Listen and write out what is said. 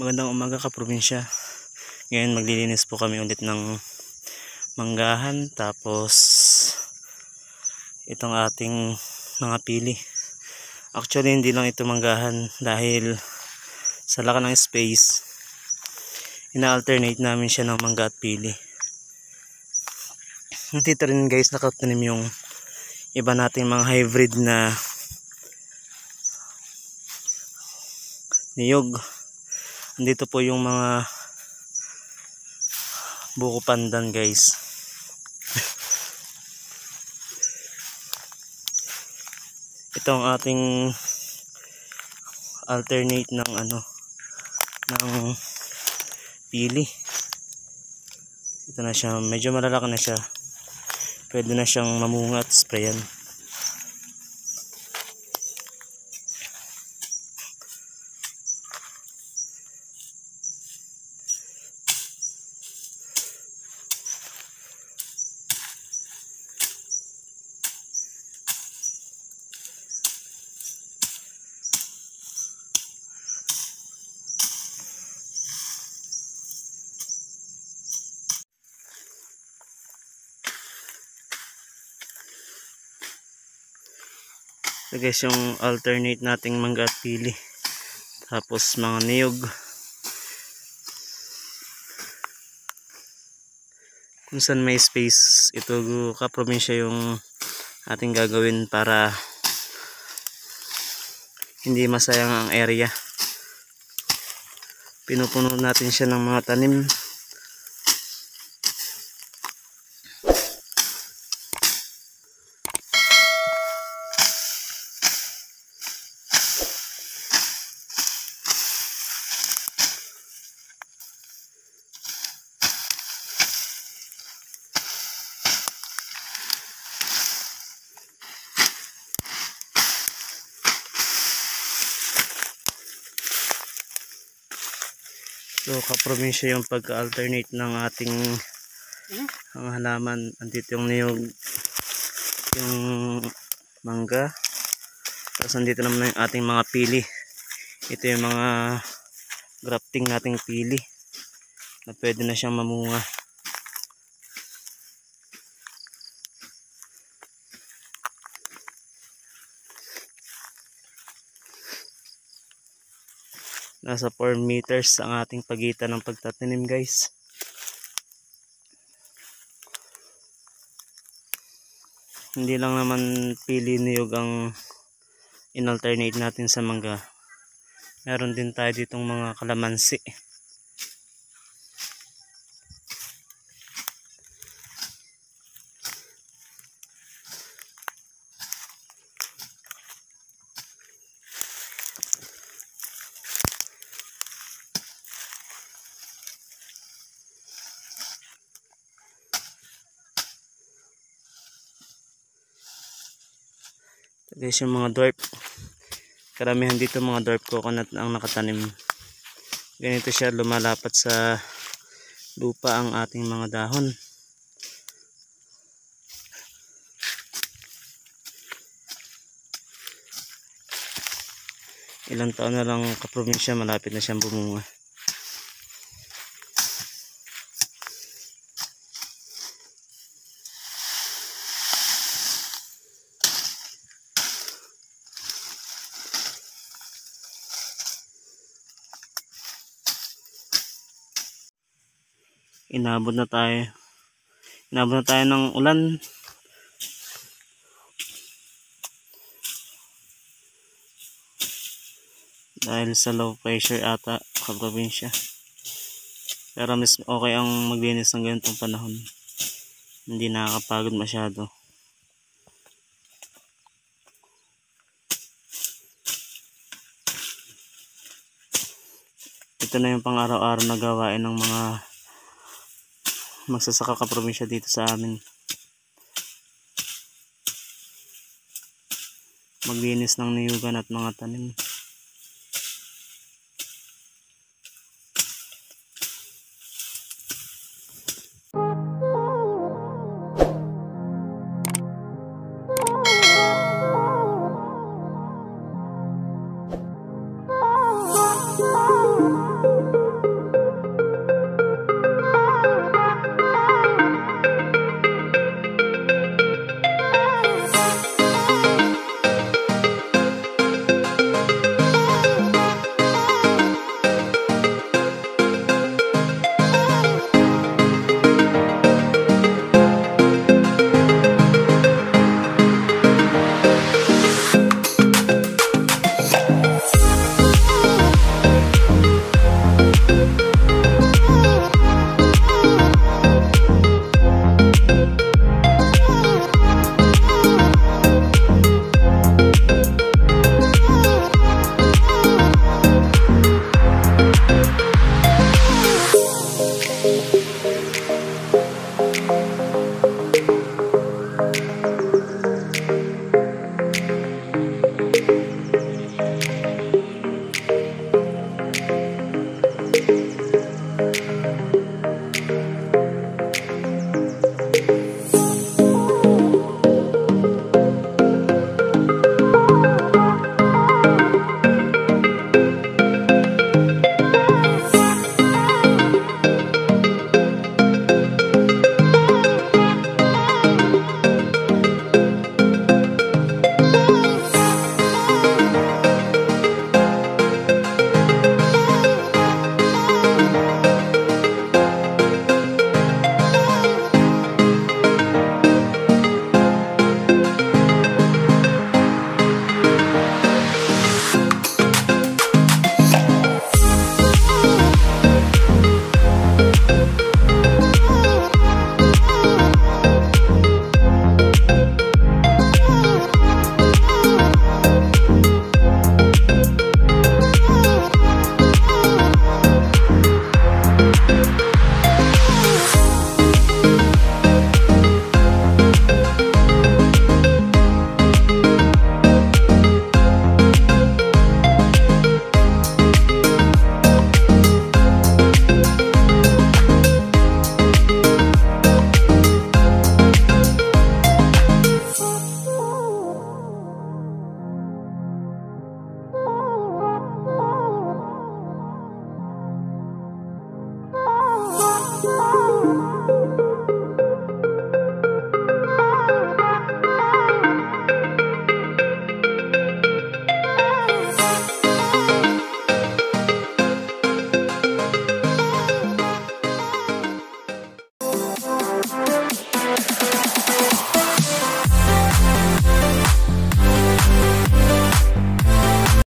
Magandang umaga ka probinsya. Ngayon maglilinis po kami ulit ng manggahan tapos itong ating mga pili. Actually hindi lang ito manggahan dahil sa laka ng space ina-alternate namin siya ng mangga at pili. Dito rin guys nakatanim yung iba nating mga hybrid na niyog. Andito po yung mga buko pandan guys. Ito ang ating alternate ng ano ng pili. Ito na siya, medyo malalaki na siya. Pwede na siyang mamunga at sprayan. So guys, yung alternate nating mangga at pili. Tapos mga niyog. Kung saan may space, ito ka-probinsya yung ating gagawin para hindi masayang ang area. Pinupuno natin siya ng mga tanim. So kaprobinsya yung pagka-alternate ng ating ang halaman. Andito yung niyog, yung mangga. Tapos andito naman yung ating mga pili. Ito yung mga grafting nating pili na pwede na siyang mamunga. Nasa 4 meters ang ating pagitan ng pagtatanim guys. Hindi lang naman pili niyog ang inalternate natin sa mangga. Meron din tayo ditong mga kalamansi. Ito guys yung mga dwarf. Karamihan dito mga dwarf coconut ang nakatanim. Ganito siya lumalapat sa lupa ang ating mga dahon. Ilang taon na lang kaprobinsya malapit na siyang bumunga. Inabot na tayo. Inabot na tayo ng ulan. Dahil sa low pressure ata kaprobinsya pero mas okay ang maglinis ng ganitong panahon. Hindi nakakapagod masyado. Ito na yung pang araw-araw na gawain ng mga magsasaka ka probinsya dito sa amin. Maglinis ng niyugan at mga tanim